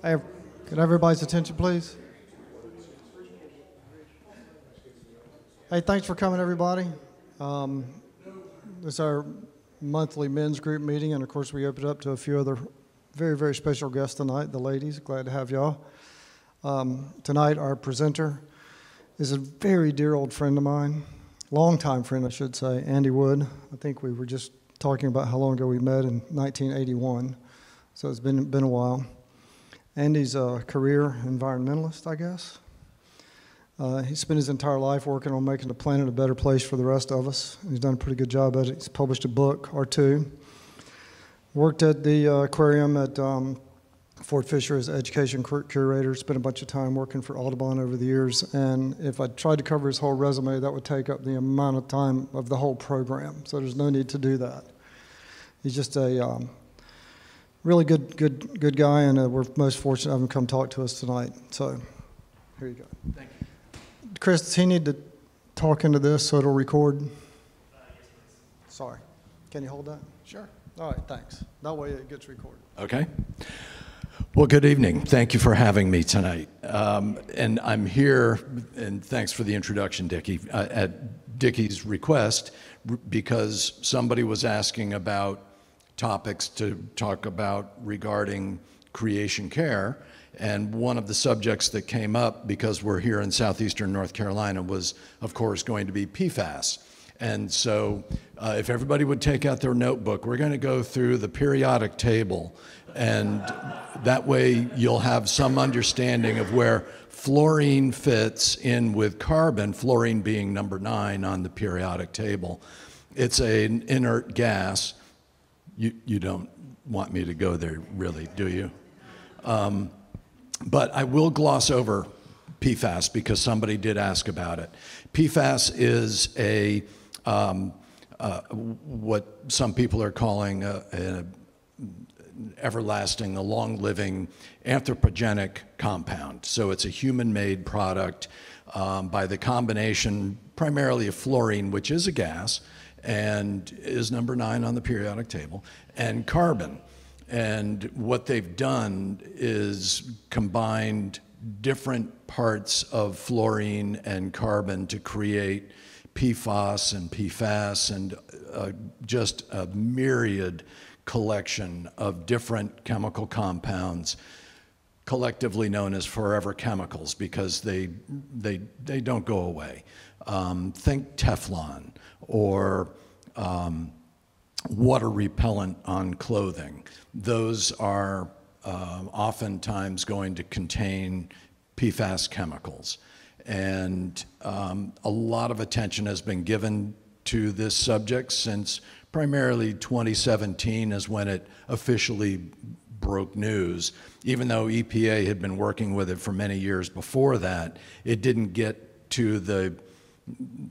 Hey, could everybody's attention, please? Hey, thanks for coming, everybody. Um, this is our monthly men's group meeting, and of course, we open it up to a few other very, very special guests tonight, the ladies. Glad to have y'all. Um, tonight, our presenter is a very dear old friend of mine, longtime friend, I should say, Andy Wood. I think we were just talking about how long ago we met in 1981, so it's been, been a while. Andy's a career environmentalist, I guess. Uh, he spent his entire life working on making the planet a better place for the rest of us. He's done a pretty good job at it. He's published a book or two. Worked at the uh, aquarium at um, Fort Fisher as education cur- curator. Spent a bunch of time working for Audubon over the years. And if I tried to cover his whole resume, that would take up the amount of time of the whole program. So there's no need to do that. He's just a um, really good, good, good guy, and uh, we're most fortunate to have him come talk to us tonight. So, here you go. Thank you. Chris, does he need to talk into this so it'll record? Sorry. Can you hold that? Sure. All right, thanks. That way it gets recorded. Okay. Well, good evening. Thank you for having me tonight. Um, and I'm here, and thanks for the introduction, Dickie, uh, at Dickie's request, r- because somebody was asking about topics to talk about regarding creation care. And one of the subjects that came up, because we're here in southeastern North Carolina, was, of course, going to be PFAS. And so, uh, if everybody would take out their notebook, we're going to go through the periodic table. And that way, you'll have some understanding of where fluorine fits in with carbon, fluorine being number nine on the periodic table. It's an inert gas. You, you don't want me to go there, really, do you? Um, but I will gloss over PFAS because somebody did ask about it. PFAS is a um, uh, what some people are calling a, a everlasting, a long living anthropogenic compound. So it's a human made product um, by the combination primarily of fluorine, which is a gas and is number nine on the periodic table, and carbon. And what they've done is combined different parts of fluorine and carbon to create PFAS and PFAS and uh, just a myriad collection of different chemical compounds collectively known as forever chemicals because they, they, they don't go away. Um, think Teflon or um, water repellent on clothing. Those are uh, oftentimes going to contain PFAS chemicals. And um, a lot of attention has been given to this subject since primarily 2017 is when it officially broke news. Even though EPA had been working with it for many years before that, it didn't get to the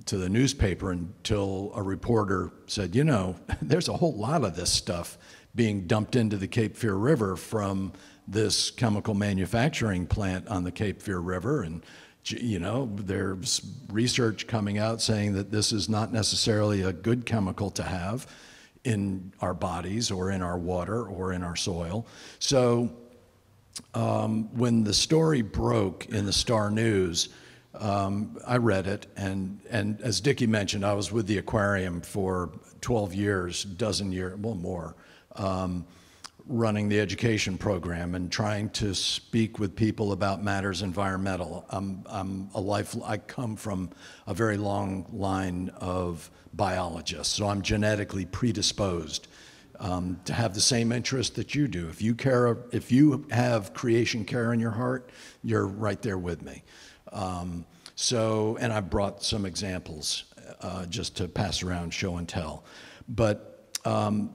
to the newspaper until a reporter said, you know, there's a whole lot of this stuff being dumped into the Cape Fear River from this chemical manufacturing plant on the Cape Fear River. And, you know, there's research coming out saying that this is not necessarily a good chemical to have in our bodies or in our water or in our soil. So um, when the story broke in the Star News, um, I read it, and, and as Dickie mentioned, I was with the aquarium for 12 years, dozen years, well, more, um, running the education program and trying to speak with people about matters environmental. I'm, I'm a life, I come from a very long line of biologists, so I'm genetically predisposed um, to have the same interest that you do. If you care, if you have creation care in your heart, you're right there with me. Um, so, and I brought some examples uh, just to pass around, show and tell. But um,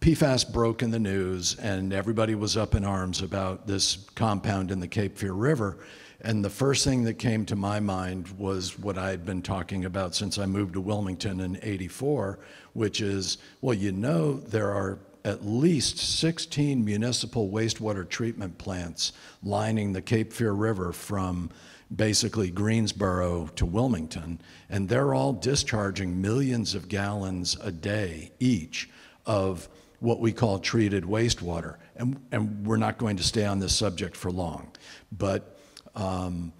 PFAS broke in the news, and everybody was up in arms about this compound in the Cape Fear River. And the first thing that came to my mind was what I had been talking about since I moved to Wilmington in 84, which is well, you know, there are at least 16 municipal wastewater treatment plants lining the Cape Fear River from basically Greensboro to Wilmington, and they're all discharging millions of gallons a day each of what we call treated wastewater. And, and we're not going to stay on this subject for long. But um,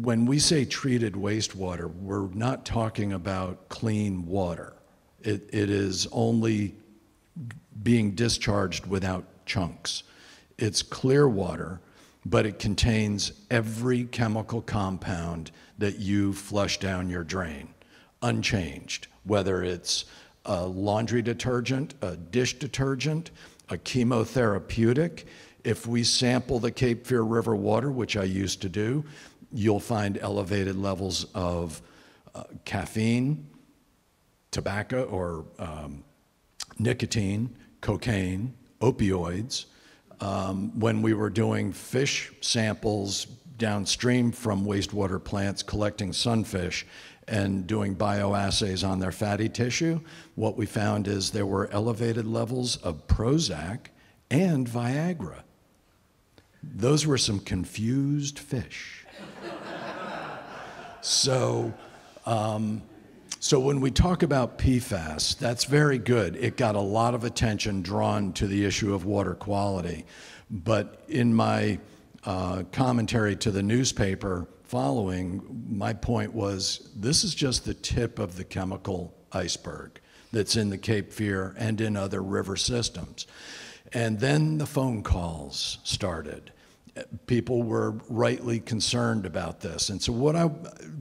when we say treated wastewater, we're not talking about clean water. It, it is only being discharged without chunks. It's clear water, but it contains every chemical compound that you flush down your drain, unchanged, whether it's a laundry detergent, a dish detergent, a chemotherapeutic. If we sample the Cape Fear River water, which I used to do, you'll find elevated levels of uh, caffeine, tobacco or um, nicotine, cocaine, opioids. Um, when we were doing fish samples downstream from wastewater plants collecting sunfish and doing bioassays on their fatty tissue, what we found is there were elevated levels of Prozac and Viagra. Those were some confused fish. so, um, so when we talk about PFAS, that's very good. It got a lot of attention drawn to the issue of water quality. But in my uh, commentary to the newspaper following, my point was this is just the tip of the chemical iceberg that's in the Cape Fear and in other river systems. And then the phone calls started people were rightly concerned about this. And so what I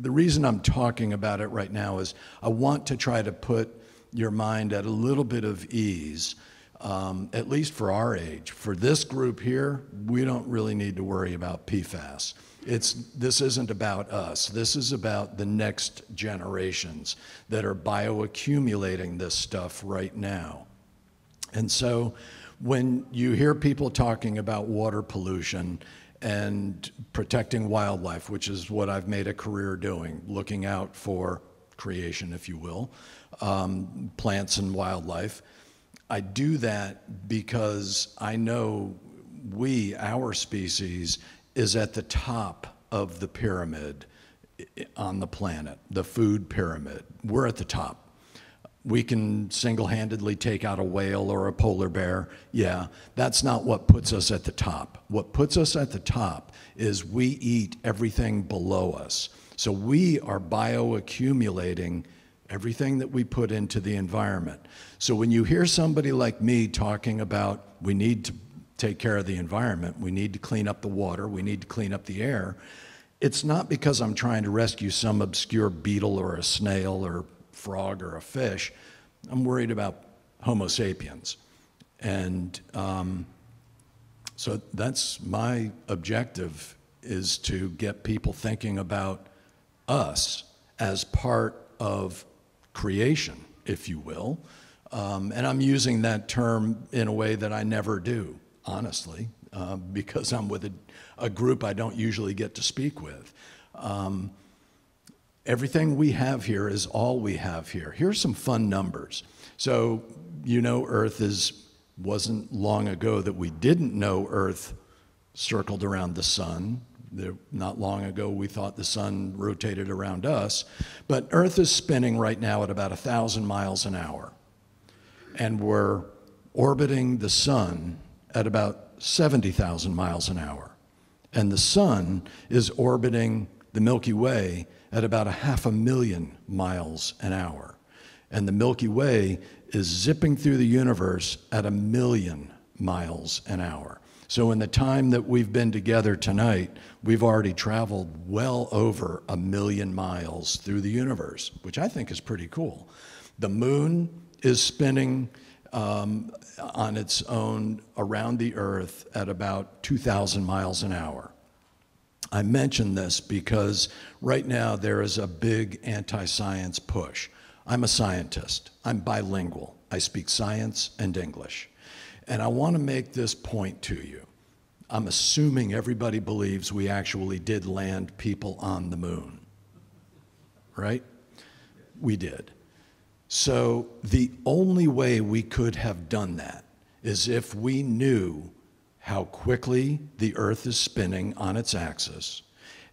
the reason I'm talking about it right now is I want to try to put your mind at a little bit of ease. Um, at least for our age. For this group here, we don't really need to worry about PFAS. It's, this isn't about us. This is about the next generations that are bioaccumulating this stuff right now. And so when you hear people talking about water pollution and protecting wildlife, which is what I've made a career doing, looking out for creation, if you will, um, plants and wildlife, I do that because I know we, our species, is at the top of the pyramid on the planet, the food pyramid. We're at the top we can single handedly take out a whale or a polar bear. Yeah, that's not what puts us at the top. What puts us at the top is we eat everything below us. So we are bioaccumulating everything that we put into the environment. So when you hear somebody like me talking about we need to take care of the environment, we need to clean up the water, we need to clean up the air, it's not because I'm trying to rescue some obscure beetle or a snail or frog or a fish. I'm worried about Homo sapiens. And um, so that's my objective is to get people thinking about us as part of creation, if you will. Um, and I'm using that term in a way that I never do, honestly, uh, because I'm with a, a, group I don't usually get to speak with. Um, Everything we have here is all we have here. Here's some fun numbers. So, you know, Earth is wasn't long ago that we didn't know Earth circled around the sun. There, not long ago, we thought the sun rotated around us. But Earth is spinning right now at about 1,000 miles an hour. And we're orbiting the sun at about 70,000 miles an hour. And the sun is orbiting the Milky Way at about a half a million miles an hour. And the Milky Way is zipping through the universe at a million miles an hour. So, in the time that we've been together tonight, we've already traveled well over a million miles through the universe, which I think is pretty cool. The moon is spinning um, on its own around the Earth at about 2,000 miles an hour. I mention this because right now there is a big anti science push. I'm a scientist, I'm bilingual, I speak science and English. And I want to make this point to you. I'm assuming everybody believes we actually did land people on the moon, right? We did. So the only way we could have done that is if we knew how quickly the Earth is spinning on its axis,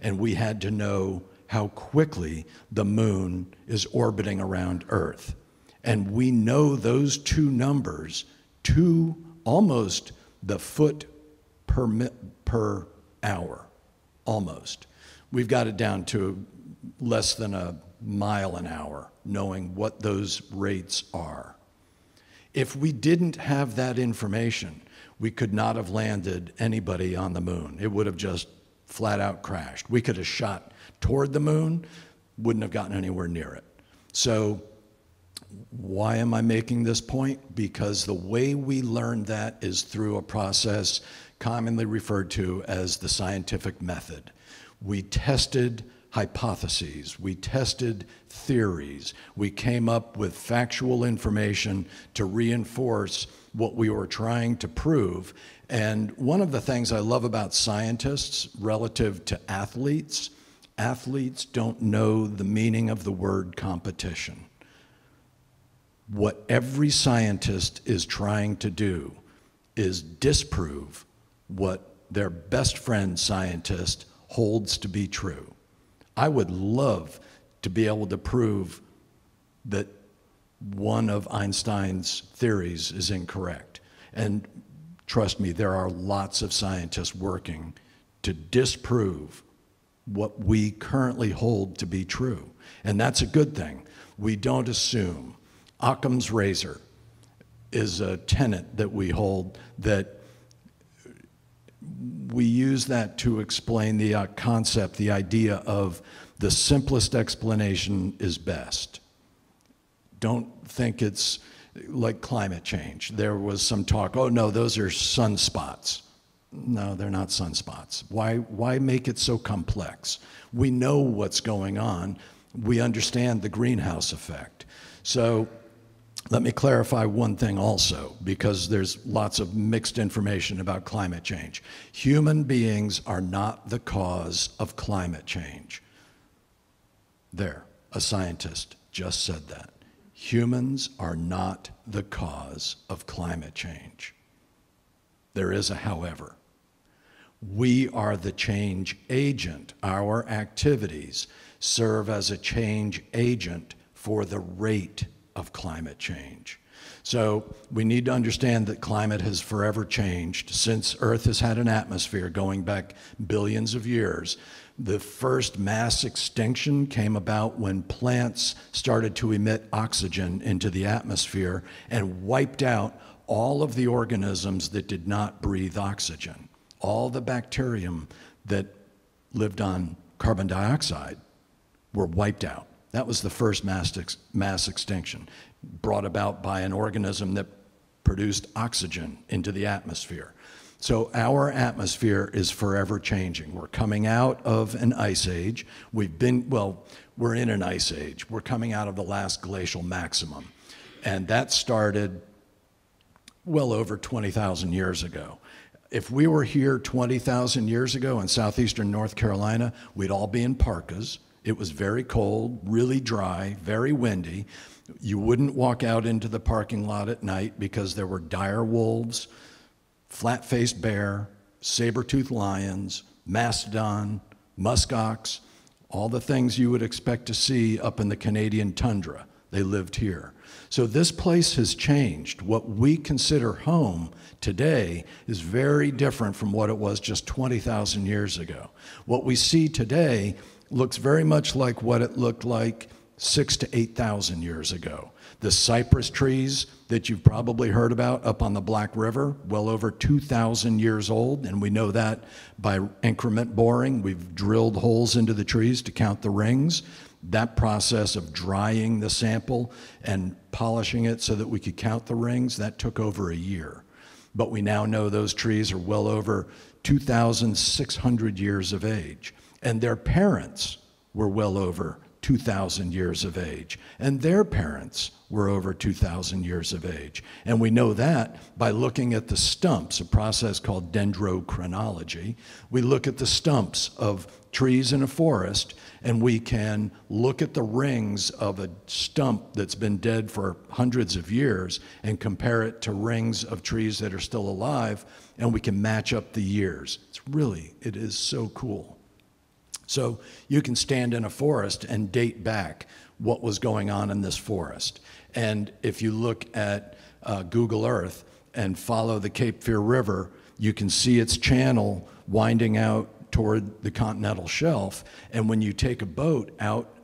and we had to know how quickly the moon is orbiting around Earth. And we know those two numbers to almost the foot per, per hour, almost. We've got it down to less than a mile an hour, knowing what those rates are. If we didn't have that information, we could not have landed anybody on the moon. It would have just flat out crashed. We could have shot toward the moon, wouldn't have gotten anywhere near it. So, why am I making this point? Because the way we learned that is through a process commonly referred to as the scientific method. We tested hypotheses, we tested theories, we came up with factual information to reinforce what we were trying to prove. And one of the things I love about scientists relative to athletes, athletes don't know the meaning of the word competition. What every scientist is trying to do is disprove what their best friend scientist holds to be true. I would love to be able to prove that one of Einstein's theories is incorrect. And trust me, there are lots of scientists working to disprove what we currently hold to be true. And that's a good thing. We don't assume. Occam's razor is a tenet that we hold that we use that to explain the uh, concept, the idea of the simplest explanation is best. Don't think it's like climate change. There was some talk, oh no, those are sunspots. No, they're not sunspots. Why, why make it so complex? We know what's going on. We understand the greenhouse effect. So let me clarify one thing also, because there's lots of mixed information about climate change. Human beings are not the cause of climate change. There, a scientist just said that. Humans are not the cause of climate change. There is a however. We are the change agent. Our activities serve as a change agent for the rate of climate change. So we need to understand that climate has forever changed since Earth has had an atmosphere going back billions of years. The first mass extinction came about when plants started to emit oxygen into the atmosphere and wiped out all of the organisms that did not breathe oxygen. All the bacterium that lived on carbon dioxide were wiped out. That was the first mass, ex mass extinction, brought about by an organism that produced oxygen into the atmosphere. So our atmosphere is forever changing. We're coming out of an ice age. We've been, well, we're in an ice age. We're coming out of the last glacial maximum. And that started well over 20,000 years ago. If we were here 20,000 years ago in southeastern North Carolina, we'd all be in parkas. It was very cold, really dry, very windy. You wouldn't walk out into the parking lot at night because there were dire wolves flat-faced bear, saber-toothed lions, mastodon, muskox, all the things you would expect to see up in the Canadian tundra. They lived here. So this place has changed. What we consider home today is very different from what it was just 20,000 years ago. What we see today looks very much like what it looked like six to 8,000 years ago. The cypress trees that you've probably heard about up on the Black River, well over 2,000 years old, and we know that by increment boring. We've drilled holes into the trees to count the rings. That process of drying the sample and polishing it so that we could count the rings, that took over a year. But we now know those trees are well over 2,600 years of age. And their parents were well over 2,000 years of age, and their parents were over 2,000 years of age. And we know that by looking at the stumps, a process called dendrochronology. We look at the stumps of trees in a forest, and we can look at the rings of a stump that's been dead for hundreds of years and compare it to rings of trees that are still alive, and we can match up the years. It's really, it is so cool. So you can stand in a forest and date back what was going on in this forest. And if you look at uh, Google Earth and follow the Cape Fear River, you can see its channel winding out toward the continental shelf. And when you take a boat out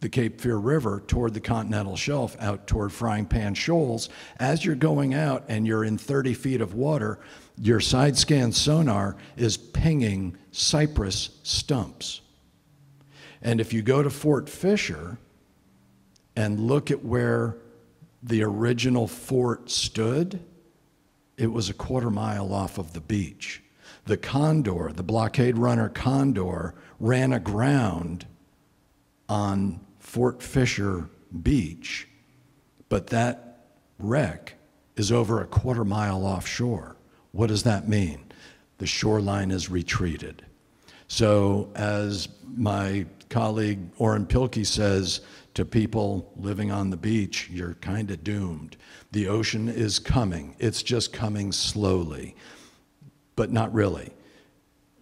the Cape Fear River toward the continental shelf, out toward Frying Pan Shoals, as you're going out and you're in 30 feet of water, your side scan sonar is pinging cypress stumps. And if you go to Fort Fisher and look at where the original fort stood, it was a quarter mile off of the beach. The Condor, the blockade runner Condor, ran aground on Fort Fisher Beach, but that wreck is over a quarter mile offshore. What does that mean? The shoreline is retreated. So, as my colleague Orrin Pilkey says to people living on the beach, you're kind of doomed. The ocean is coming, it's just coming slowly, but not really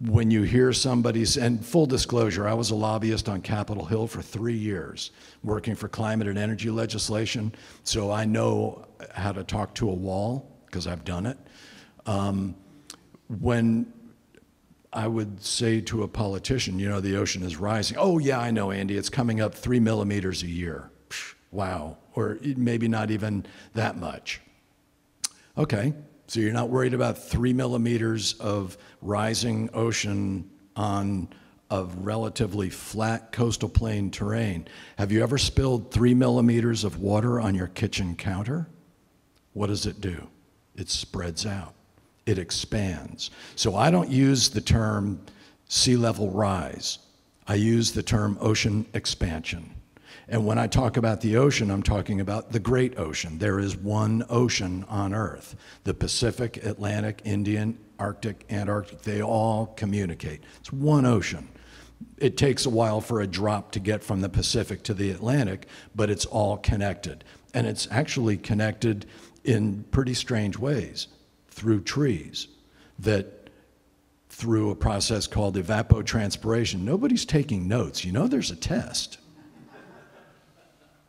when you hear somebody's, and full disclosure, I was a lobbyist on Capitol Hill for three years, working for climate and energy legislation, so I know how to talk to a wall, because I've done it. Um, when I would say to a politician, you know, the ocean is rising. Oh, yeah, I know, Andy, it's coming up three millimeters a year. Psh, wow. Or maybe not even that much. Okay, so you're not worried about three millimeters of rising ocean on a relatively flat coastal plain terrain. Have you ever spilled three millimeters of water on your kitchen counter? What does it do? It spreads out, it expands. So I don't use the term sea level rise, I use the term ocean expansion. And when I talk about the ocean, I'm talking about the great ocean. There is one ocean on Earth the Pacific, Atlantic, Indian, Arctic, Antarctic. They all communicate. It's one ocean. It takes a while for a drop to get from the Pacific to the Atlantic, but it's all connected. And it's actually connected in pretty strange ways through trees that through a process called evapotranspiration. Nobody's taking notes. You know there's a test.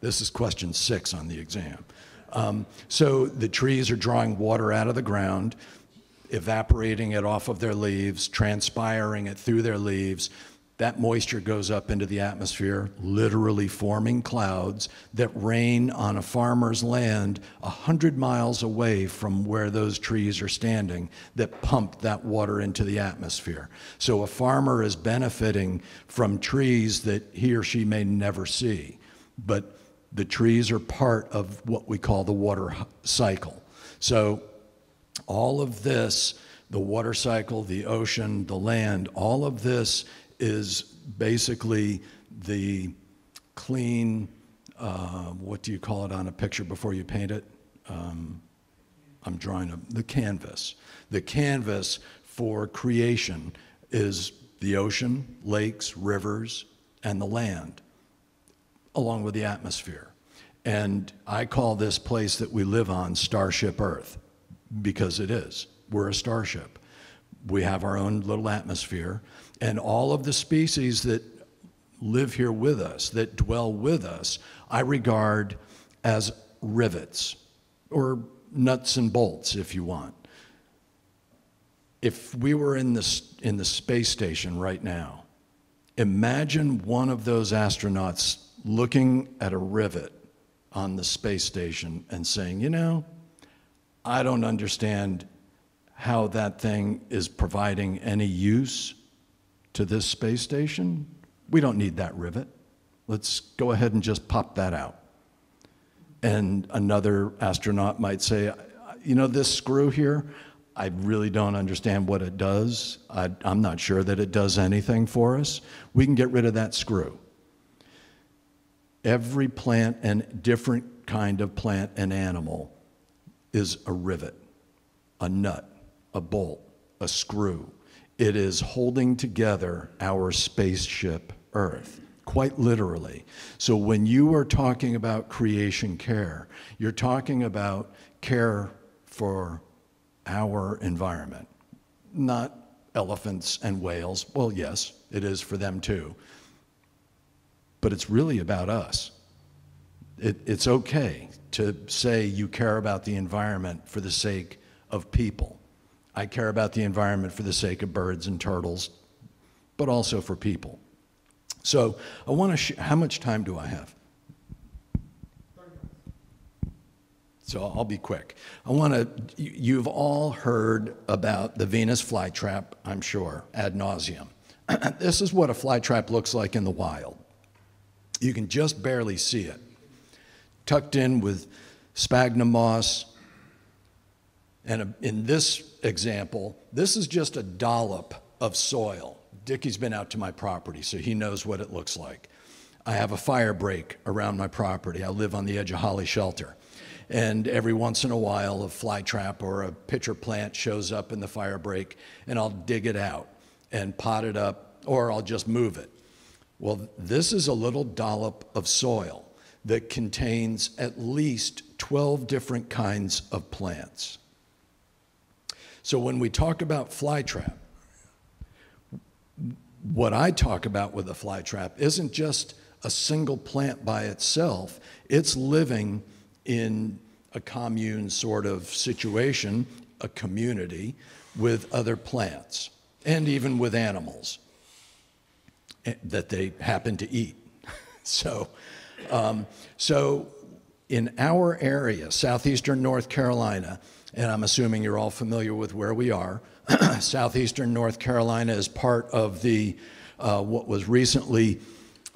This is question six on the exam. Um, so the trees are drawing water out of the ground, evaporating it off of their leaves, transpiring it through their leaves. That moisture goes up into the atmosphere, literally forming clouds that rain on a farmer's land a hundred miles away from where those trees are standing that pump that water into the atmosphere. So a farmer is benefiting from trees that he or she may never see. But the trees are part of what we call the water cycle. So, all of this, the water cycle, the ocean, the land, all of this is basically the clean, uh, what do you call it on a picture before you paint it? Um, I'm drawing a, the canvas. The canvas for creation is the ocean, lakes, rivers, and the land along with the atmosphere. And I call this place that we live on Starship Earth because it is. We're a starship. We have our own little atmosphere, and all of the species that live here with us, that dwell with us, I regard as rivets or nuts and bolts, if you want. If we were in the, in the space station right now, imagine one of those astronauts looking at a rivet on the space station and saying, you know, I don't understand how that thing is providing any use to this space station. We don't need that rivet. Let's go ahead and just pop that out. And another astronaut might say, you know, this screw here, I really don't understand what it does. I, am not sure that it does anything for us. We can get rid of that screw. Every plant and different kind of plant and animal is a rivet, a nut, a bolt, a screw. It is holding together our spaceship Earth, quite literally. So when you are talking about creation care, you're talking about care for our environment, not elephants and whales. Well, yes, it is for them too but it's really about us. It, it's okay to say you care about the environment for the sake of people. I care about the environment for the sake of birds and turtles, but also for people. So I want to, how much time do I have? So I'll be quick. I want to, you've all heard about the Venus flytrap, I'm sure, ad nauseum. this is what a flytrap looks like in the wild. You can just barely see it. Tucked in with sphagnum moss. And uh, in this example, this is just a dollop of soil. Dickie's been out to my property, so he knows what it looks like. I have a fire break around my property. I live on the edge of Holly Shelter. And every once in a while, a fly trap or a pitcher plant shows up in the fire break, and I'll dig it out and pot it up, or I'll just move it. Well, this is a little dollop of soil that contains at least 12 different kinds of plants. So when we talk about flytrap, what I talk about with a flytrap isn't just a single plant by itself, it's living in a commune sort of situation, a community with other plants and even with animals eh, that they happen to eat. so, um, so in our area, southeastern North Carolina, and I'm assuming you're all familiar with where we are. Southeastern North Carolina is part of the uh, what was recently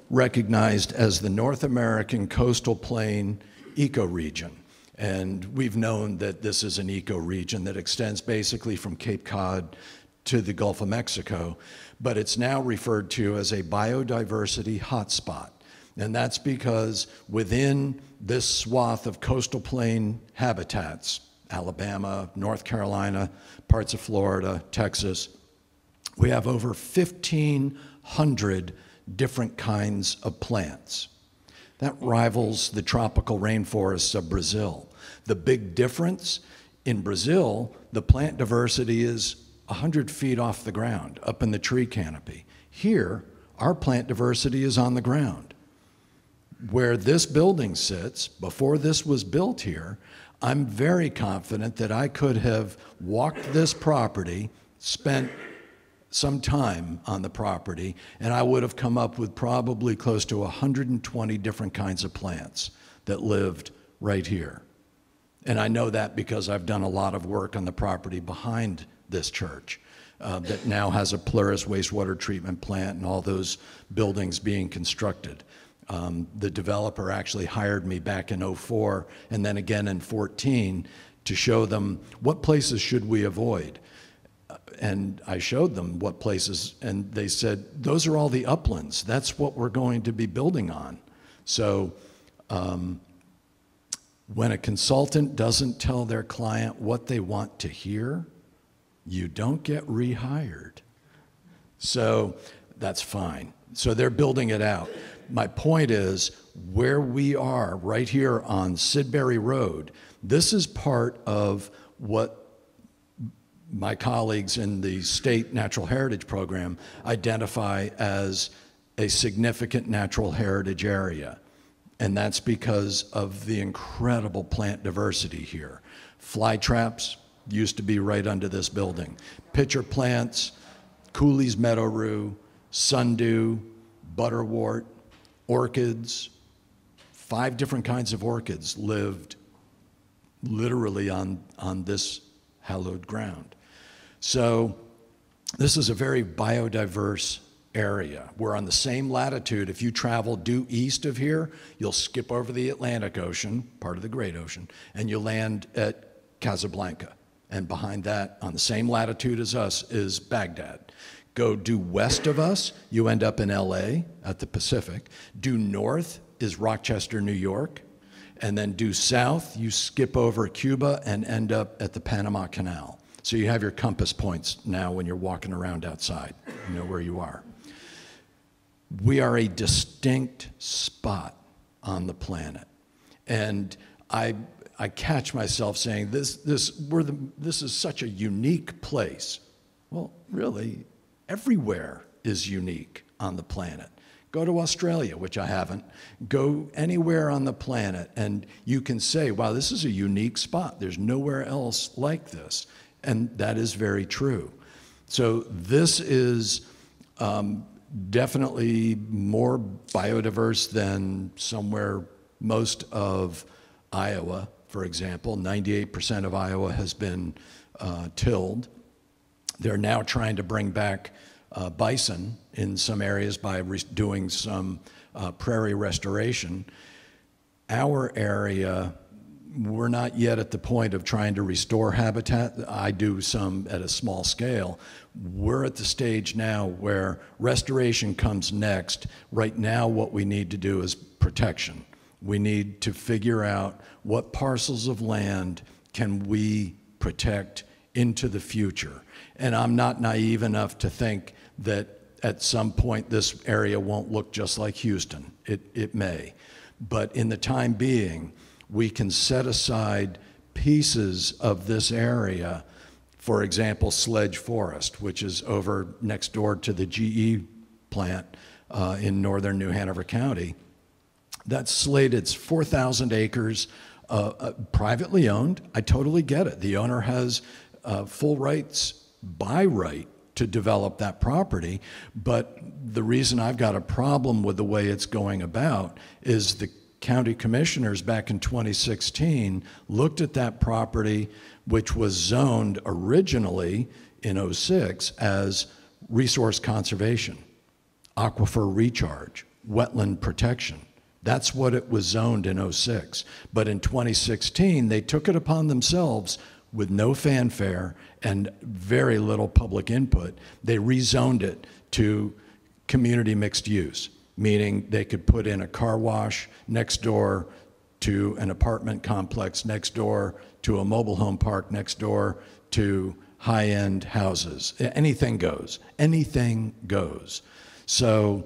recognized as the North American Coastal Plain Ecoregion. And we've known that this is an ecoregion that extends basically from Cape Cod to the Gulf of Mexico, but it's now referred to as a biodiversity hotspot. And that's because within this swath of coastal plain habitats, Alabama, North Carolina, parts of Florida, Texas. We have over 1,500 different kinds of plants. That rivals the tropical rainforests of Brazil. The big difference in Brazil, the plant diversity is 100 feet off the ground, up in the tree canopy. Here, our plant diversity is on the ground. Where this building sits, before this was built here, I'm very confident that I could have walked this property, spent some time on the property, and I would have come up with probably close to 120 different kinds of plants that lived right here. And I know that because I've done a lot of work on the property behind this church uh, that now has a Pluris wastewater treatment plant and all those buildings being constructed. Um, the developer actually hired me back in 04 and then again in 14 to show them what places should we avoid. Uh, and I showed them what places, and they said, those are all the uplands. That's what we're going to be building on. So um, when a consultant doesn't tell their client what they want to hear, you don't get rehired. So that's fine. So they're building it out my point is where we are right here on Sidbury Road, this is part of what my colleagues in the state natural heritage program identify as a significant natural heritage area. And that's because of the incredible plant diversity here. Fly traps used to be right under this building. Pitcher plants, Cooley's meadow rue, sundew, butterwort, orchids, five different kinds of orchids lived literally on, on this hallowed ground. So this is a very biodiverse area. We're on the same latitude. If you travel due east of here, you'll skip over the Atlantic Ocean, part of the Great Ocean, and you'll land at Casablanca. And behind that, on the same latitude as us, is Baghdad. Go due west of us, you end up in LA at the Pacific. Due north is Rochester, New York. And then due south, you skip over Cuba and end up at the Panama Canal. So you have your compass points now when you're walking around outside. You know where you are. We are a distinct spot on the planet. And I, I catch myself saying, this, this, we're the, this is such a unique place. Well, really, everywhere is unique on the planet. Go to Australia, which I haven't. Go anywhere on the planet, and you can say, wow, this is a unique spot. There's nowhere else like this. And that is very true. So this is um, definitely more biodiverse than somewhere most of Iowa, for example. 98% of Iowa has been uh, tilled. They're now trying to bring back uh, bison in some areas by doing some uh, prairie restoration. Our area, we're not yet at the point of trying to restore habitat. I do some at a small scale. We're at the stage now where restoration comes next. Right now, what we need to do is protection. We need to figure out what parcels of land can we protect into the future. And I'm not naive enough to think that at some point this area won't look just like Houston. It, it may. But in the time being, we can set aside pieces of this area, for example, Sledge Forest, which is over next door to the GE plant uh, in northern New Hanover County. That's slated, it's 4,000 acres, uh, uh, privately owned. I totally get it. The owner has uh, full rights by right to develop that property. But the reason I've got a problem with the way it's going about is the county commissioners back in 2016 looked at that property, which was zoned originally in 06 as resource conservation, aquifer recharge, wetland protection. That's what it was zoned in 06. But in 2016, they took it upon themselves with no fanfare and very little public input, they rezoned it to community mixed use, meaning they could put in a car wash next door to an apartment complex next door to a mobile home park next door to high end houses. Anything goes. Anything goes. So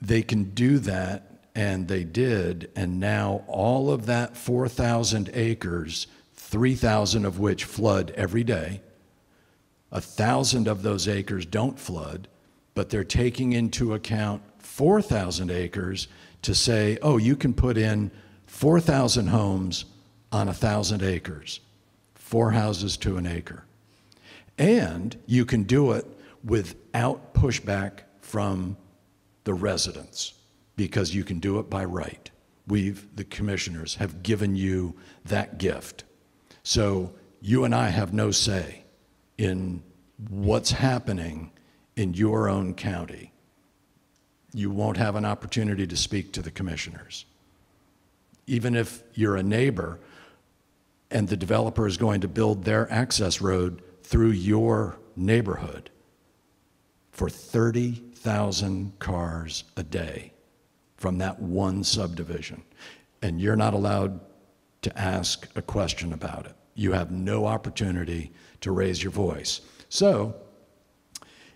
they can do that, and they did, and now all of that 4,000 acres 3,000 of which flood every day. A thousand of those acres don't flood, but they're taking into account 4,000 acres to say, oh, you can put in 4,000 homes on 1,000 acres, four houses to an acre. And you can do it without pushback from the residents because you can do it by right. We've, the commissioners, have given you that gift. So you and I have no say in what's happening in your own county. You won't have an opportunity to speak to the commissioners. Even if you're a neighbor and the developer is going to build their access road through your neighborhood for 30,000 cars a day from that one subdivision, and you're not allowed to ask a question about it you have no opportunity to raise your voice. So,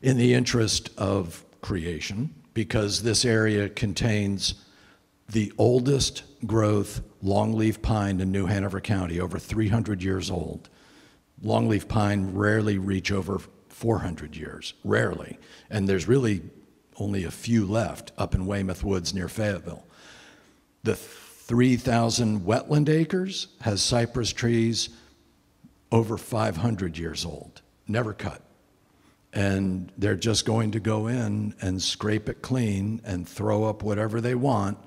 in the interest of creation, because this area contains the oldest growth longleaf pine in New Hanover County, over 300 years old. Longleaf pine rarely reach over 400 years, rarely. And there's really only a few left up in Weymouth Woods near Fayetteville. The 3,000 wetland acres has cypress trees over 500 years old, never cut. And they're just going to go in and scrape it clean and throw up whatever they want.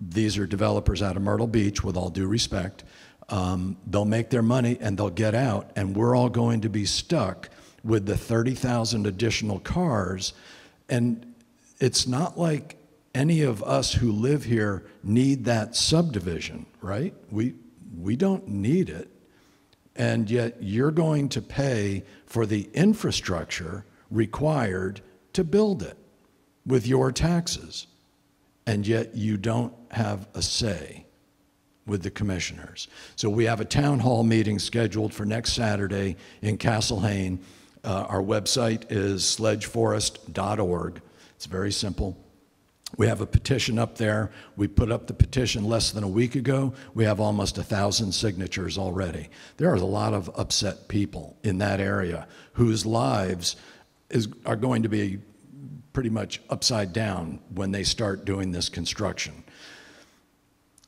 These are developers out of Myrtle Beach, with all due respect. Um, they'll make their money and they'll get out, and we're all going to be stuck with the 30,000 additional cars. And it's not like any of us who live here need that subdivision, right? We, we don't need it and yet you're going to pay for the infrastructure required to build it with your taxes. And yet you don't have a say with the commissioners. So we have a town hall meeting scheduled for next Saturday in Castle Hayne. Uh, our website is sledgeforest.org. It's very simple. We have a petition up there. We put up the petition less than a week ago. We have almost a thousand signatures already. There are a lot of upset people in that area whose lives is, are going to be pretty much upside down when they start doing this construction.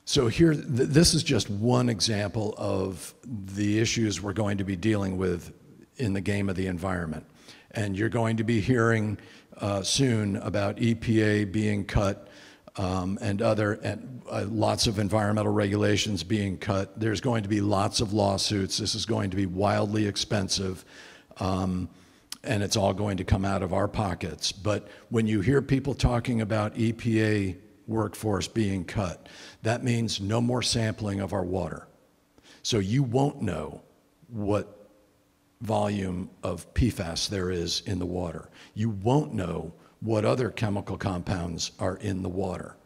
So here, th- this is just one example of the issues we're going to be dealing with in the game of the environment. And you're going to be hearing uh, soon about EPA being cut um, and other, and uh, lots of environmental regulations being cut. There's going to be lots of lawsuits. This is going to be wildly expensive. Um, and it's all going to come out of our pockets. But when you hear people talking about EPA workforce being cut, that means no more sampling of our water. So you won't know what volume of PFAS there is in the water. You won't know what other chemical compounds are in the water.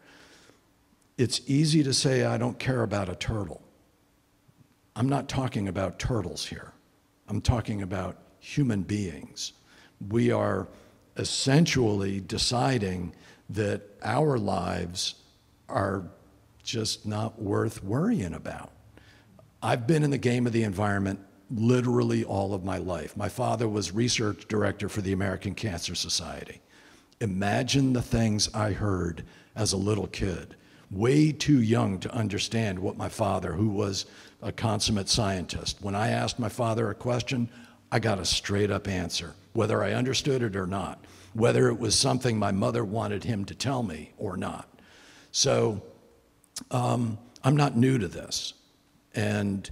It's easy to say, I don't care about a turtle. I'm not talking about turtles here. I'm talking about human beings. We are essentially deciding that our lives are just not worth worrying about. I've been in the game of the environment literally all of my life. My father was research director for the American Cancer Society. Imagine the things I heard as a little kid, way too young to understand what my father, who was a consummate scientist, when I asked my father a question, I got a straight up answer, whether I understood it or not, whether it was something my mother wanted him to tell me or not. So um, I'm not new to this. And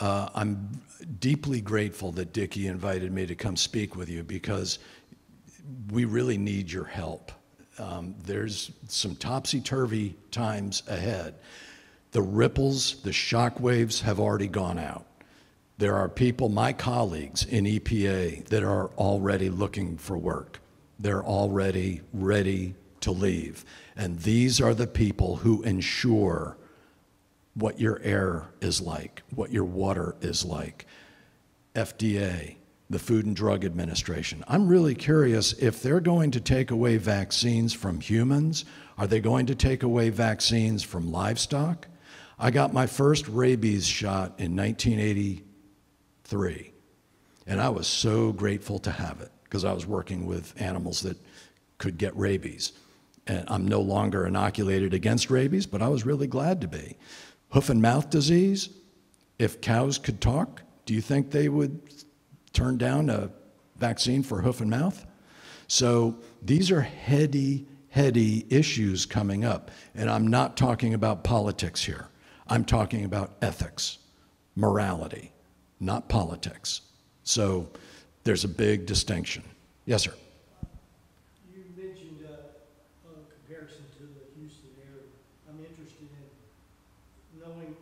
uh, I'm deeply grateful that Dickie invited me to come speak with you because we really need your help. Um, there's some topsy turvy times ahead. The ripples, the shock waves have already gone out. There are people, my colleagues in EPA, that are already looking for work. They're already ready to leave. And these are the people who ensure what your air is like, what your water is like. FDA, the Food and Drug Administration. I'm really curious if they're going to take away vaccines from humans, are they going to take away vaccines from livestock? I got my first rabies shot in 1983. And I was so grateful to have it because I was working with animals that could get rabies. And I'm no longer inoculated against rabies, but I was really glad to be. Hoof and mouth disease, if cows could talk, do you think they would turn down a vaccine for hoof and mouth? So these are heady, heady issues coming up. And I'm not talking about politics here, I'm talking about ethics, morality not politics. So there's a big distinction. Yes, sir. You mentioned uh, a comparison to the Houston area. I'm interested in knowing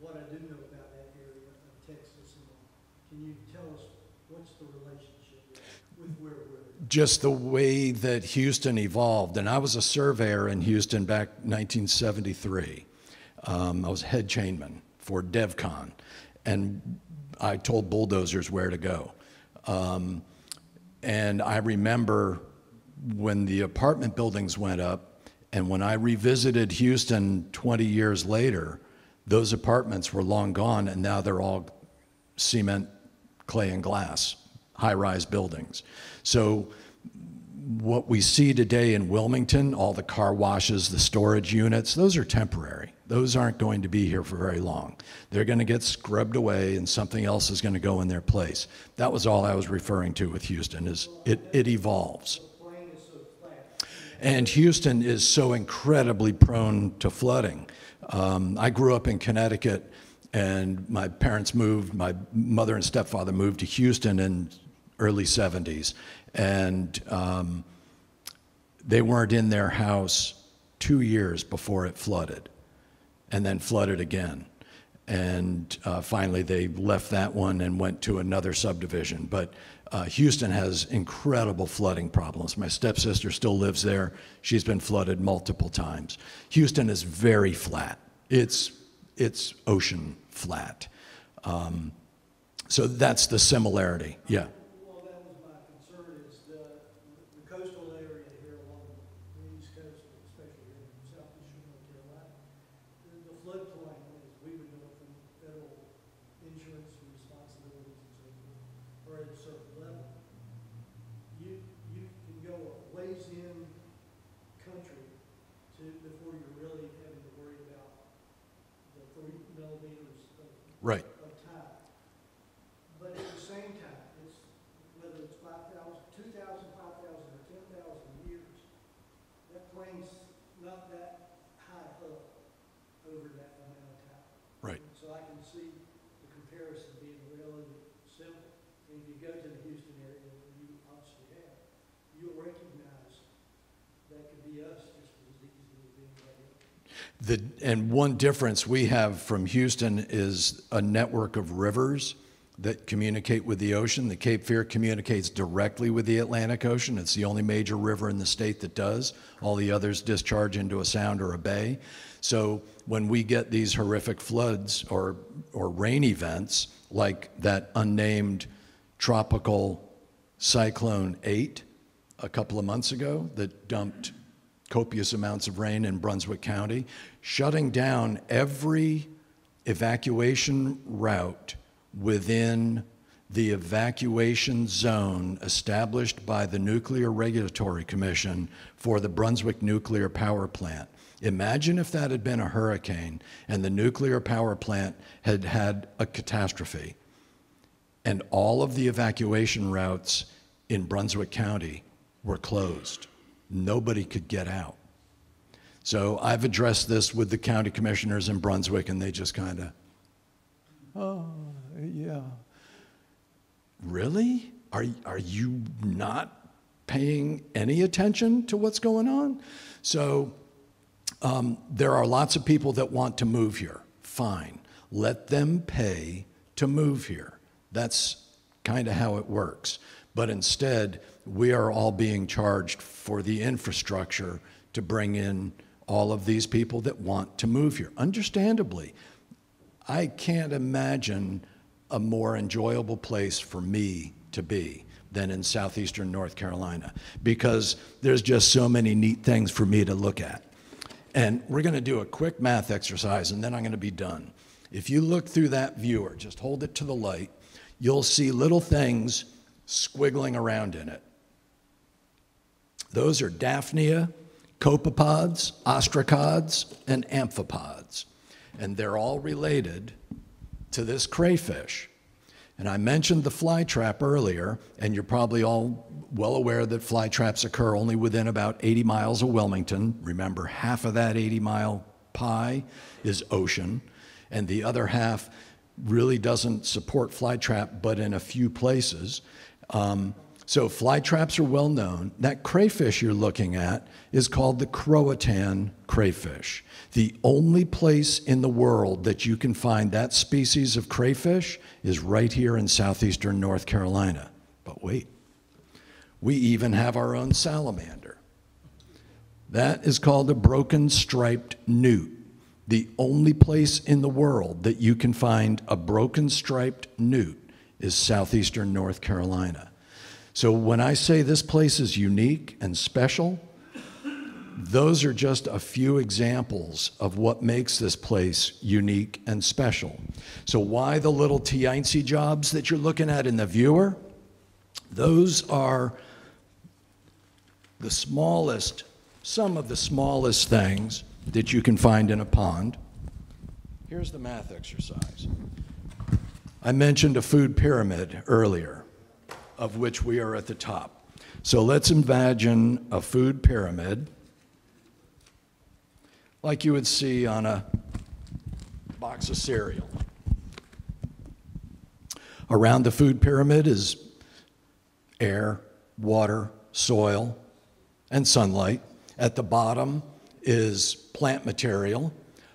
what I do know about that area of Texas. and all. Can you tell us what's the relationship with where we're? Just the way that Houston evolved. And I was a surveyor in Houston back 1973. Um, I was head chainman for DevCon. And I told bulldozers where to go. Um, and I remember when the apartment buildings went up, and when I revisited Houston 20 years later, those apartments were long gone, and now they're all cement, clay, and glass, high rise buildings. So, what we see today in Wilmington, all the car washes, the storage units, those are temporary those aren't going to be here for very long. They're going to get scrubbed away and something else is going to go in their place. That was all I was referring to with Houston is it, it evolves. And Houston is so incredibly prone to flooding. Um, I grew up in Connecticut and my parents moved, my mother and stepfather moved to Houston in early 70s. And um, they weren't in their house two years before it flooded and then flooded again. And uh, finally, they left that one and went to another subdivision. But uh, Houston has incredible flooding problems. My stepsister still lives there. She's been flooded multiple times. Houston is very flat. It's, it's ocean flat. Um, so that's the similarity. Yeah. Right. The, and one difference we have from Houston is a network of rivers that communicate with the ocean. The Cape Fear communicates directly with the Atlantic Ocean. It's the only major river in the state that does. All the others discharge into a sound or a bay. So when we get these horrific floods or, or rain events, like that unnamed tropical cyclone 8 a couple of months ago that dumped copious amounts of rain in Brunswick County, shutting down every evacuation route within the evacuation zone established by the Nuclear Regulatory Commission for the Brunswick Nuclear Power Plant. Imagine if that had been a hurricane and the nuclear power plant had had a catastrophe and all of the evacuation routes in Brunswick County were closed. Nobody could get out. So I've addressed this with the county commissioners in Brunswick, and they just kind of, oh, yeah. Really? Are, are you not paying any attention to what's going on? So um, there are lots of people that want to move here. Fine. Let them pay to move here. That's kind of how it works. But instead, we are all being charged for the infrastructure to bring in all of these people that want to move here. Understandably, I can't imagine a more enjoyable place for me to be than in southeastern North Carolina because there's just so many neat things for me to look at. And we're going to do a quick math exercise and then I'm going to be done. If you look through that viewer, just hold it to the light, you'll see little things squiggling around in it. Those are Daphnia, copepods, ostracods, and amphipods. And they're all related to this crayfish. And I mentioned the fly trap earlier, and you're probably all well aware that fly traps occur only within about 80 miles of Wilmington. Remember, half of that 80 mile pie is ocean, and the other half really doesn't support fly trap, but in a few places. Um, so fly traps are well known. That crayfish you're looking at is called the Croatan crayfish. The only place in the world that you can find that species of crayfish is right here in southeastern North Carolina. But wait, we even have our own salamander. That is called a broken striped newt. The only place in the world that you can find a broken striped newt is southeastern North Carolina. So when I say this place is unique and special, those are just a few examples of what makes this place unique and special. So why the little Tiansy jobs that you're looking at in the viewer? Those are the smallest, some of the smallest things that you can find in a pond. Here's the math exercise. I mentioned a food pyramid earlier, of which we are at the top. So let's imagine a food pyramid like you would see on a box of cereal. Around the food pyramid is air, water, soil, and sunlight. At the bottom is plant material.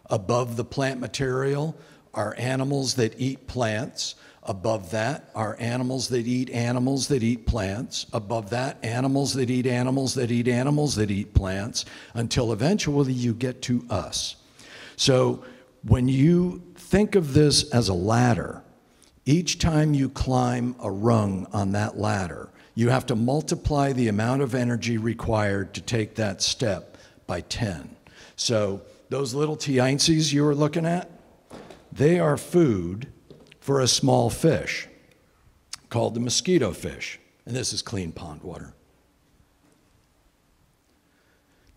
Above the plant material are animals that eat plants. Above that are animals that eat animals that eat plants. Above that, animals that eat animals that eat animals that eat plants, until eventually you get to us. So when you think of this as a ladder, each time you climb a rung on that ladder, you have to multiply the amount of energy required to take that step by 10. So those little tiances you were looking at, they are food for a small fish called the mosquito fish. And this is clean pond water.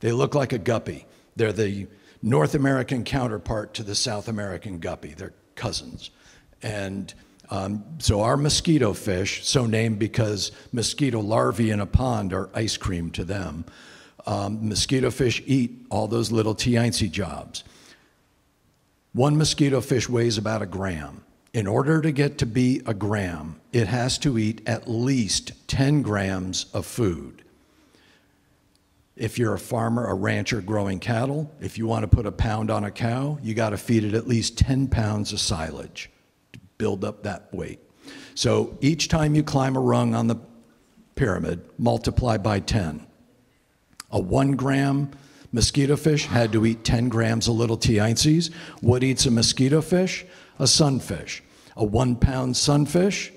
They look like a guppy. They're the North American counterpart to the South American guppy. They're cousins. And um, so our mosquito fish, so named because mosquito larvae in a pond are ice cream to them, um, mosquito fish eat all those little tiancy jobs. One mosquito fish weighs about a gram. In order to get to be a gram, it has to eat at least 10 grams of food. If you're a farmer, a rancher growing cattle, if you want to put a pound on a cow, you got to feed it at least 10 pounds of silage build up that weight. So each time you climb a rung on the pyramid, multiply by 10. A one gram mosquito fish had to eat 10 grams of little tiainces. What eats a mosquito fish? A sunfish. A one pound sunfish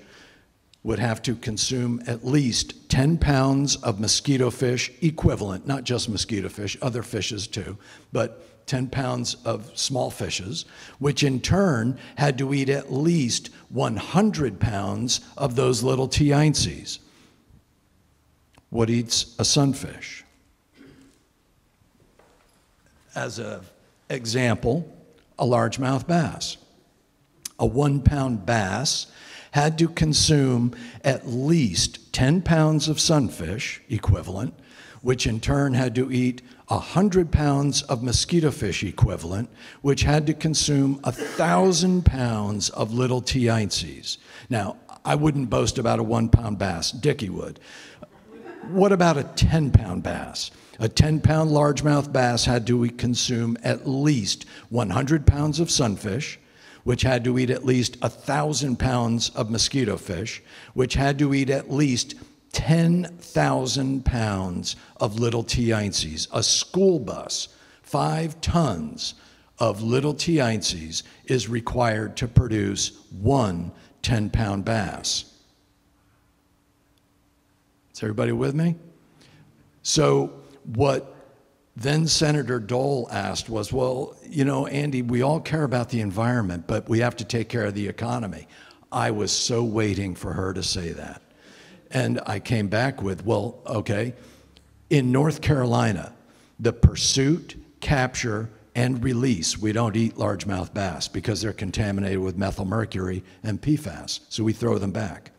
would have to consume at least 10 pounds of mosquito fish equivalent, not just mosquito fish, other fishes too, but 10 pounds of small fishes, which in turn had to eat at least 100 pounds of those little tiainces. What eats a sunfish? As an example, a largemouth bass. A one pound bass had to consume at least 10 pounds of sunfish equivalent, which in turn had to eat 100 pounds of mosquito fish equivalent, which had to consume 1,000 pounds of little tiainces. Now, I wouldn't boast about a one pound bass, Dickie would. What about a 10 pound bass? A 10 pound largemouth bass had to consume at least 100 pounds of sunfish, which had to eat at least 1,000 pounds of mosquito fish, which had to eat at least 10,000 pounds of little tiainces. A school bus, five tons of little tiainces, is required to produce one 10 pound bass. Is everybody with me? So, what then Senator Dole asked was, Well, you know, Andy, we all care about the environment, but we have to take care of the economy. I was so waiting for her to say that. And I came back with, Well, okay, in North Carolina, the pursuit, capture, and release, we don't eat largemouth bass because they're contaminated with methyl mercury and PFAS, so we throw them back.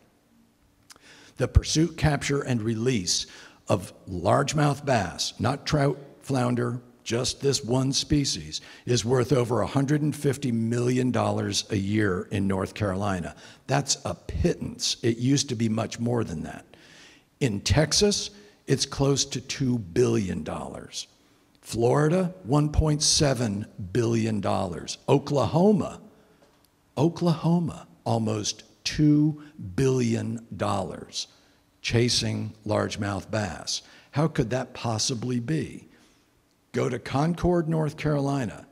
The pursuit, capture, and release of largemouth bass, not trout, flounder, just this one species, is worth over $150 million a year in North Carolina. That's a pittance. It used to be much more than that. In Texas, it's close to $2 billion. Florida, $1.7 billion. Oklahoma, Oklahoma, almost $2 billion chasing largemouth bass. How could that possibly be? Go to Concord, North Carolina.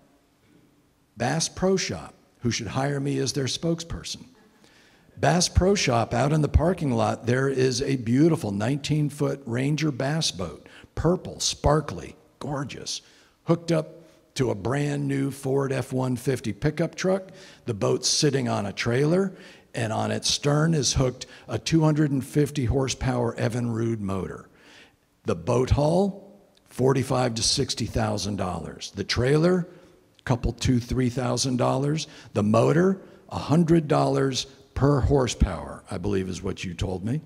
Bass Pro Shop, who should hire me as their spokesperson. Bass Pro Shop, out in the parking lot, there is a beautiful 19 foot Ranger bass boat, purple, sparkly, gorgeous, hooked up to a brand new Ford F 150 pickup truck. The boat's sitting on a trailer and on its stern is hooked a 250 horsepower Evinrude motor. The boat hull, forty-five to sixty thousand dollars. The trailer, couple two three thousand dollars. The motor, hundred dollars per horsepower, I believe is what you told me.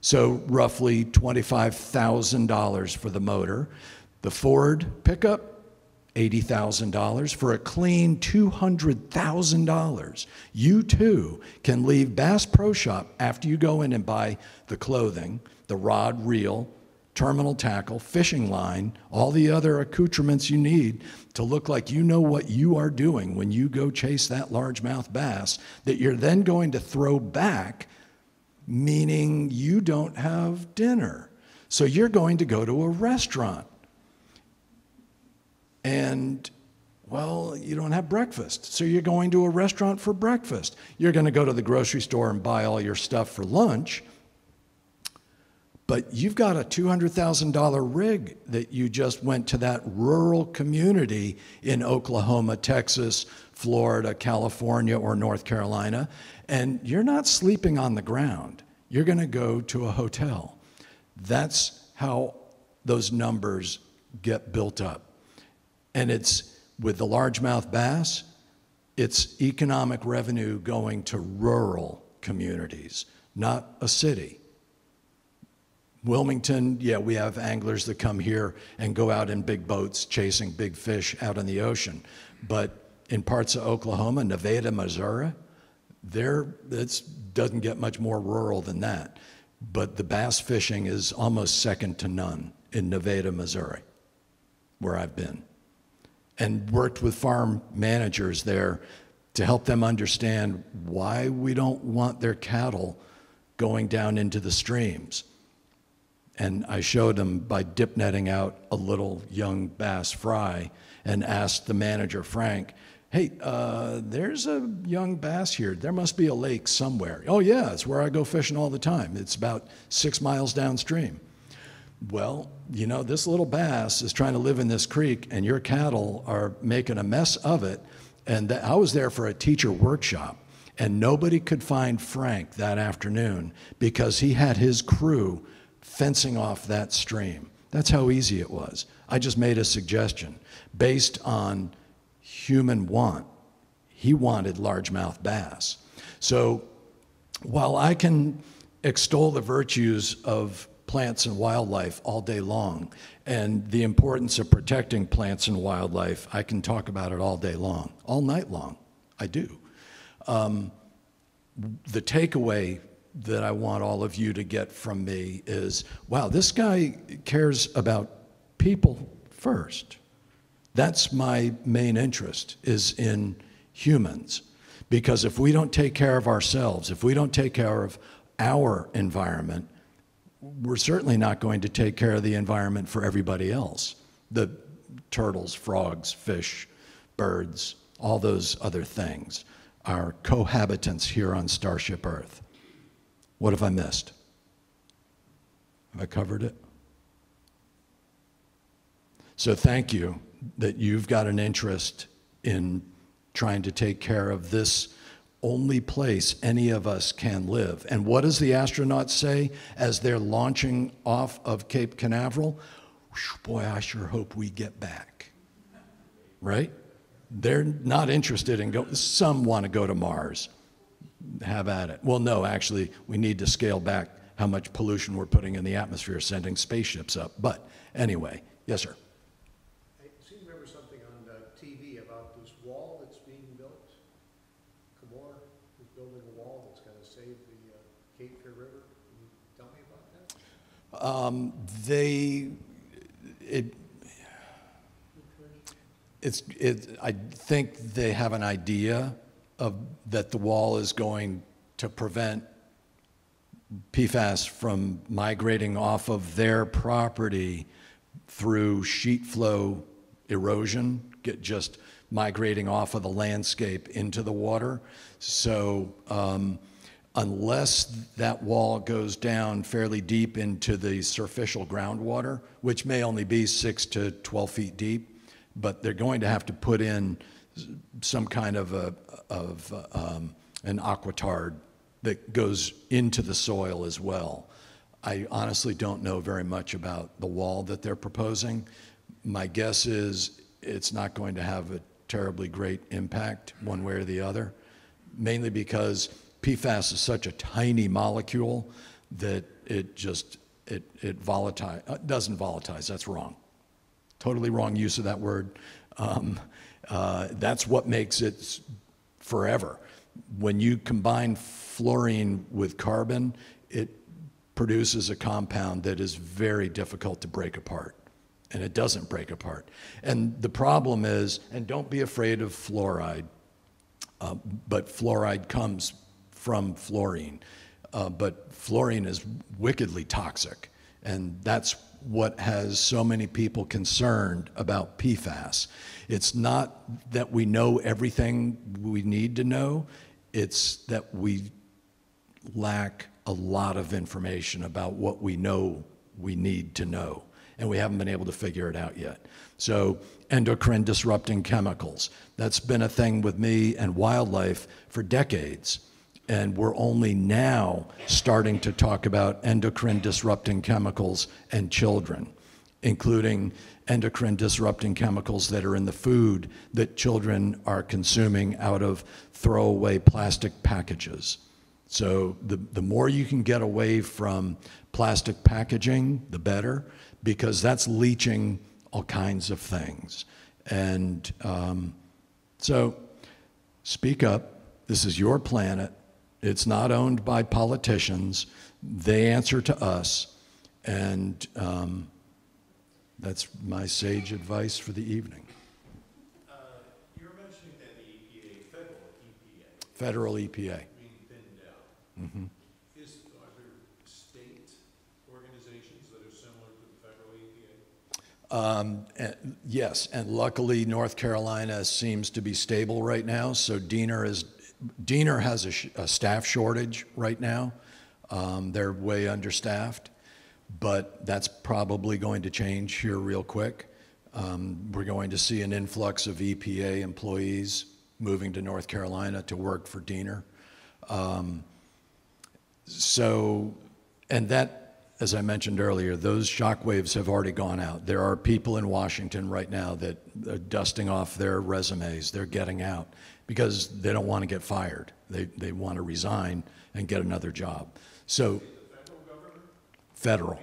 So roughly twenty-five thousand dollars for the motor. The Ford pickup, $80,000 for a clean $200,000. You too can leave Bass Pro Shop after you go in and buy the clothing, the rod, reel, terminal tackle, fishing line, all the other accoutrements you need to look like you know what you are doing when you go chase that largemouth bass that you're then going to throw back, meaning you don't have dinner. So you're going to go to a restaurant and well, you don't have breakfast. So you're going to a restaurant for breakfast. You're going to go to the grocery store and buy all your stuff for lunch. But you've got a $200,000 rig that you just went to that rural community in Oklahoma, Texas, Florida, California, or North Carolina, and you're not sleeping on the ground. You're going to go to a hotel. That's how those numbers get built up. And it's with the largemouth bass, it's economic revenue going to rural communities, not a city. Wilmington, yeah, we have anglers that come here and go out in big boats chasing big fish out in the ocean. But in parts of Oklahoma, Nevada, Missouri, there it doesn't get much more rural than that. But the bass fishing is almost second to none in Nevada, Missouri, where I've been, and worked with farm managers there to help them understand why we don't want their cattle going down into the streams. And I showed him by dip netting out a little young bass fry and asked the manager, Frank, hey, uh, there's a young bass here. There must be a lake somewhere. Oh, yeah, it's where I go fishing all the time. It's about six miles downstream. Well, you know, this little bass is trying to live in this creek, and your cattle are making a mess of it. And I was there for a teacher workshop, and nobody could find Frank that afternoon because he had his crew fencing off that stream. That's how easy it was. I just made a suggestion based on human want. He wanted largemouth bass. So while I can extol the virtues of plants and wildlife all day long and the importance of protecting plants and wildlife, I can talk about it all day long, all night long. I do. Um, the takeaway that I want all of you to get from me is wow, this guy cares about people first. That's my main interest is in humans. Because if we don't take care of ourselves, if we don't take care of our environment, we're certainly not going to take care of the environment for everybody else. The turtles, frogs, fish, birds, all those other things are cohabitants here on Starship Earth. What have I missed? Have I covered it? So thank you that you've got an interest in trying to take care of this only place any of us can live. And what does the astronaut say as they're launching off of Cape Canaveral? Boy, I sure hope we get back. Right? They're not interested in go. Some want to go to Mars. Have at it. Well, no, actually, we need to scale back how much pollution we're putting in the atmosphere, sending spaceships up. But anyway, yes, sir. I seem to remember something on TV about this wall that's being built. Chemours is building a wall that's gonna save the uh, Cape Fear River. Can you tell me about that? Um, they, it, it's, it, I think they have an idea of, that the wall is going to prevent PFAS from migrating off of their property through sheet flow erosion, get just migrating off of the landscape into the water. So um, unless that wall goes down fairly deep into the superficial groundwater, which may only be six to 12 feet deep, but they're going to have to put in some kind of a, of um, an aquitard that goes into the soil as well. I honestly don't know very much about the wall that they're proposing. My guess is it's not going to have a terribly great impact one way or the other, mainly because PFAS is such a tiny molecule that it just, it, it volatile, uh, doesn't volatilize, that's wrong. Totally wrong use of that word. Um, uh, that's what makes it forever. When you combine fluorine with carbon, it produces a compound that is very difficult to break apart. And it doesn't break apart. And the problem is, and don't be afraid of fluoride, uh, but fluoride comes from fluorine. Uh, but fluorine is wickedly toxic. And that's what has so many people concerned about PFAS. It's not that we know everything we need to know, it's that we lack a lot of information about what we know we need to know, and we haven't been able to figure it out yet. So, endocrine disrupting chemicals, that's been a thing with me and wildlife for decades. And we're only now starting to talk about endocrine disrupting chemicals and children, including endocrine disrupting chemicals that are in the food that children are consuming out of throwaway plastic packages. So the, the more you can get away from plastic packaging, the better, because that's leaching all kinds of things. And um, so speak up. This is your planet. It's not owned by politicians. They answer to us. And um, That's my sage advice for the evening. Uh, You're mentioning that the EPA, federal EPA, Federal EPA. thinned out. Is, are there state organizations that are similar to the federal EPA? Um, eh, Yes, and luckily, North Carolina seems to be stable right now, so DENR is, DENR has a a staff shortage right now. Um, They're way understaffed, but that's probably going to change here real quick. Um, We're going to see an influx of EPA employees moving to North Carolina to work for DENR. Um, So, and that, as I mentioned earlier, those shockwaves have already gone out. There are people in Washington right now that are dusting off their resumes. They're getting out because they don't want to get fired. They, they want to resign and get another job. So, federal.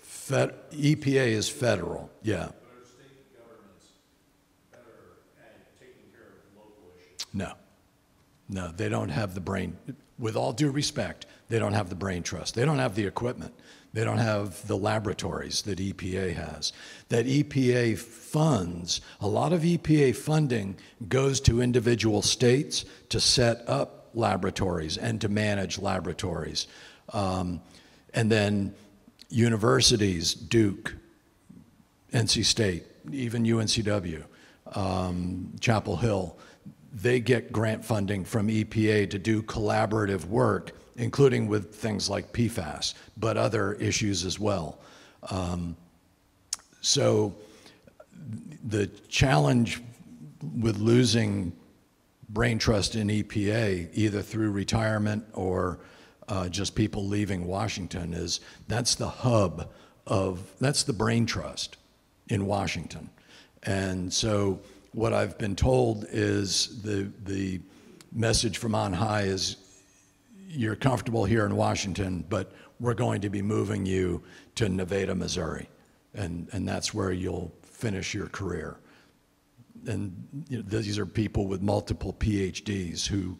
Fed, EPA is federal, yeah. State governments better at taking care of local issues? No. No, they don't have the brain, with all due respect, they don't have the brain trust. They don't have the equipment. They don't have the laboratories that EPA has. That EPA funds, a lot of EPA funding goes to individual states to set up laboratories and to manage laboratories. Um, and then universities, Duke, NC State, even UNCW, um, Chapel Hill, they get grant funding from EPA to do collaborative work, including with things like PFAS, but other issues as well. Um, so the challenge with losing brain trust in EPA, either through retirement or uh, just people leaving Washington, is that's the hub of, that's the brain trust in Washington. And so what I've been told is the, the message from on high is you're comfortable here in Washington, but we're going to be moving you to Nevada, Missouri. And, and that's where you'll finish your career. And you know, these are people with multiple PhDs who,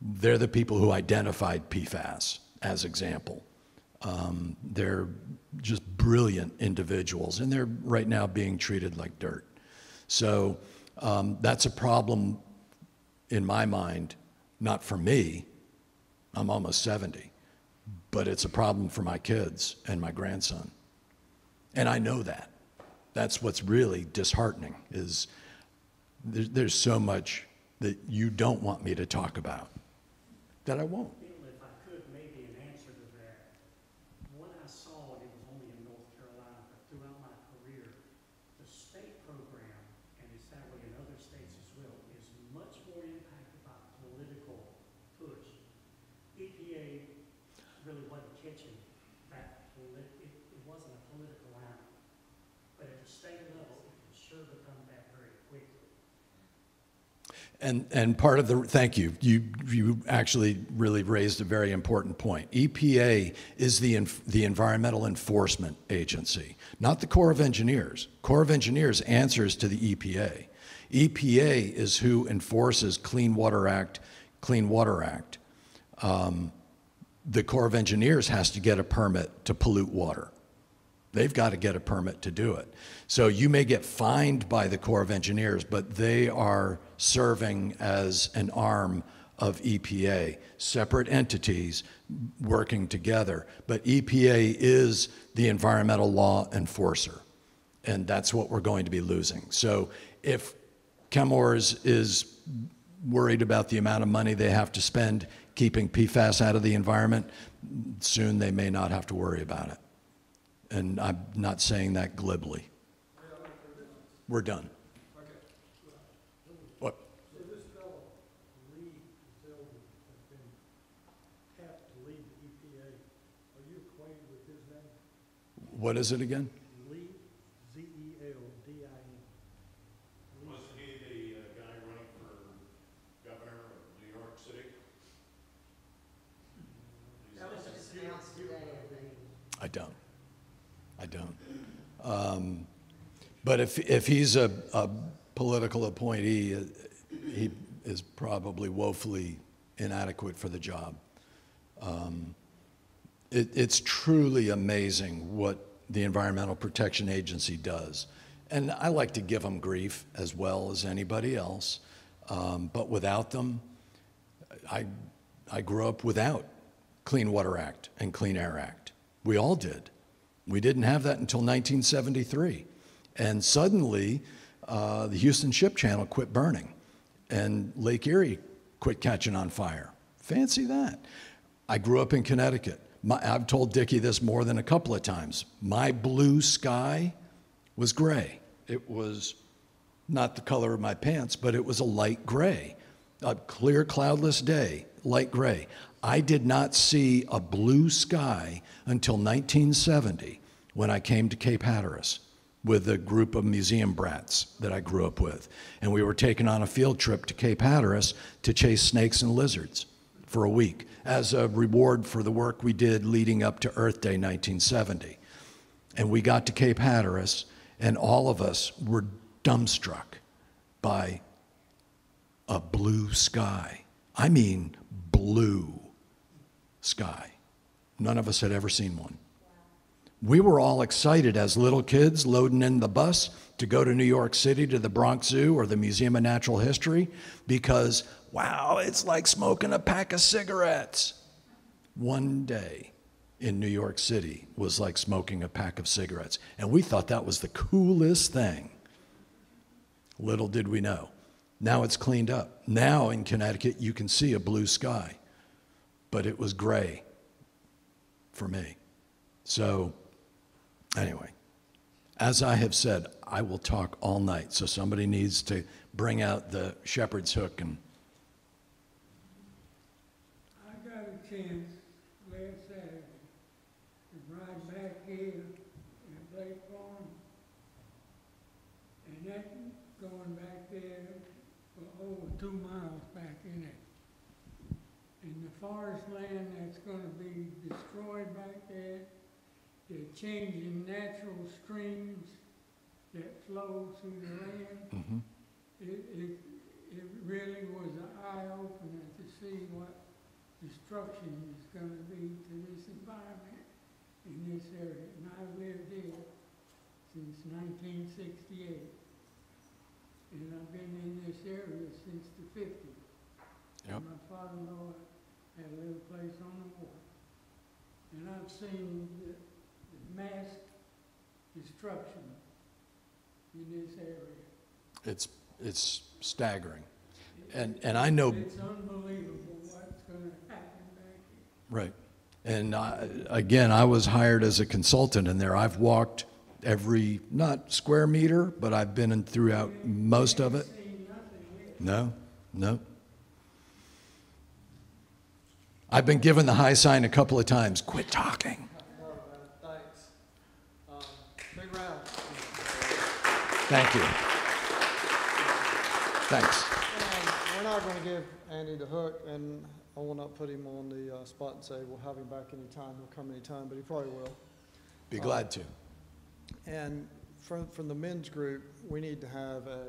they're the people who identified PFAS as example. Um, they're just brilliant individuals, and they're right now being treated like dirt. So um, that's a problem in my mind, not for me. I'm almost 70, but it's a problem for my kids and my grandson. And I know that. That's what's really disheartening is there's, so much that you don't want me to talk about that I won't. Bill, if I could, maybe an answer to that. When I saw it, it was only in North Carolina, but throughout my career, the state program, and it's that way in other states as well, is much more impacted by political push. EPA really wasn't catching that, polit- it, it wasn't a political line. But at the state level, it can sure become that very quickly. And, and part of the, thank you. You, you actually really raised a very important point. EPA is the, the environmental enforcement agency, not the Corps of Engineers. Corps of Engineers answers to the EPA. EPA is who enforces Clean Water Act, Clean Water Act. Um, the Corps of Engineers has to get a permit to pollute water. They've got to get a permit to do it. So you may get fined by the Corps of Engineers, but they are serving as an arm of EPA, separate entities working together. But EPA is the environmental law enforcer, and that's what we're going to be losing. So if Chemours is worried about the amount of money they have to spend keeping PFAS out of the environment, soon they may not have to worry about it. And I'm not saying that glibly. We're done. What? So this fellow, Lee Zeldin, has been tapped to lead the EPA. Are you acquainted with his name? What is it again? Lee, Z-E-L-D-I-N. Wasn't he the uh, guy running for governor of New York City? That was just announced today, I think. I don't. I don't. Um, But if, if he's a, a political appointee, uh, he is probably woefully inadequate for the job. Um, It, it's truly amazing what the Environmental Protection Agency does. And I like to give them grief as well as anybody else. Um, but without them, I, I grew up without Clean Water Act and Clean Air Act. We all did. We didn't have that until 1973. And suddenly, uh, the Houston Ship Channel quit burning, and Lake Erie quit catching on fire. Fancy that. I grew up in Connecticut. My, I've told Dickie this more than a couple of times. My blue sky was gray. It was not the color of my pants, but it was a light gray. A clear, cloudless day, light gray. I did not see a blue sky until 1970 when I came to Cape Hatteras with a group of museum brats that I grew up with. And we were taken on a field trip to Cape Hatteras to chase snakes and lizards for a week as a reward for the work we did leading up to Earth Day 1970. And we got to Cape Hatteras, and all of us were dumbstruck by a blue sky. I mean, blue sky. None of us had ever seen one. We were all excited as little kids loading in the bus to go to New York City to the Bronx Zoo or the Museum of Natural History because, wow, it's like smoking a pack of cigarettes. One day in New York City was like smoking a pack of cigarettes. And we thought that was the coolest thing. Little did we know. Now it's cleaned up. Now in Connecticut, you can see a blue sky, but it was gray for me. So, anyway, as I have said, I will talk all night. So, somebody needs to bring out the shepherd's hook and I got a chance last Saturday to ride back here in Blake Farm. And that, going back there for over two miles back in it. And the forest land that's gonna be destroyed back there, they're changing natural streams that flow through the land. Mhm. It, it, it really was an eye-opener to see what destruction is gonna be to this environment in this area. And I've lived here since nineteen sixty-eight. And I've been in this area since the fifties. Yep. My father-in-law had a little place on the water. And I've seen the, the mass destruction in this area. it's, it's staggering. And, and I know It's unbelievable what's gonna happen back here. Right. And I, again, I was hired as a consultant in there. I've walked every, not square meter, but I've been in throughout most of it. No, no. I've been given the high sign a couple of times. Quit talking. Thanks. Um, Big round. Thank you. Thanks. And we're not going to give Andy the hook, and I will not put him on the uh, spot and say we'll have him back anytime, he'll come anytime, but he probably will. Be glad to. And from, from the men's group, we need to have a,